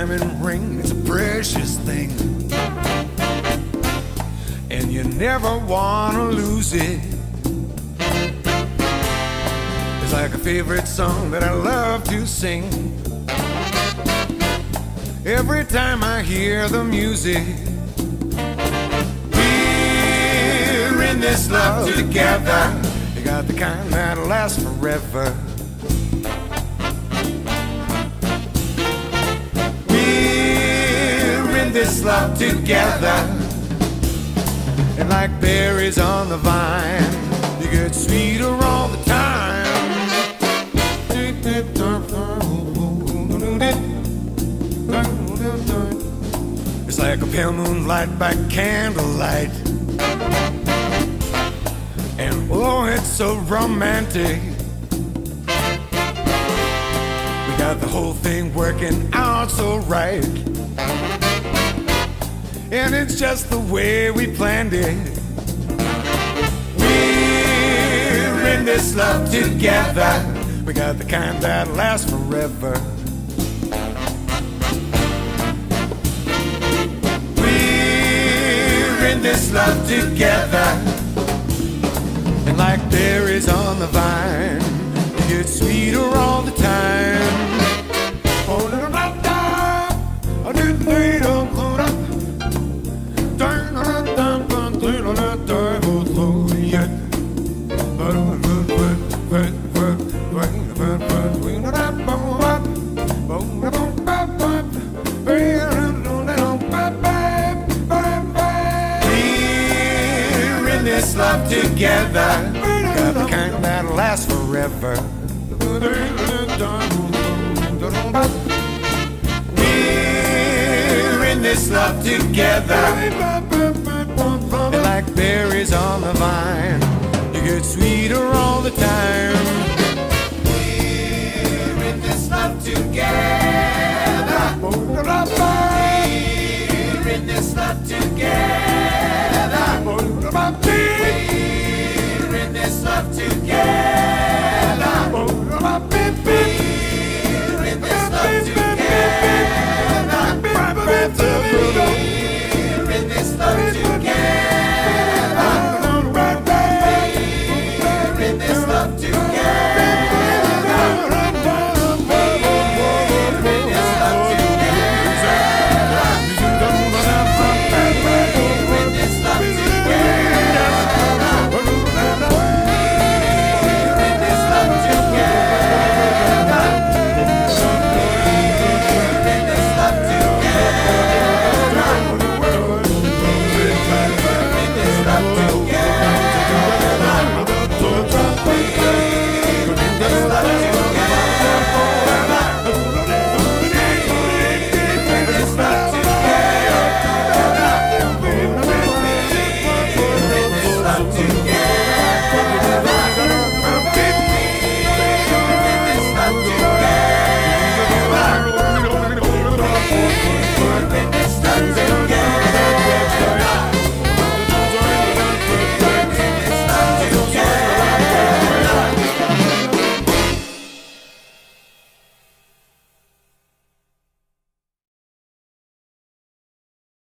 diamond ring is a precious thing. And you never wanna lose it. It's like a favorite song that I love to sing. Every time I hear the music, we're in this love together. You got the kind that lasts forever. This love together. And like berries on the vine, you get sweeter all the time. It's like a pale moonlight by candlelight. And oh, it's so romantic. We got the whole thing working out so right. And it's just the way we planned it. We're in this love together. We got the kind that lasts forever. We're in this love together. And like berries on the vine, it gets sweeter all the time. together. Got the kind that'll forever. We're in this love together. Like berries on the vine. It gets sweeter all the time. We're in this love together. We're in this love together. We're in this love together.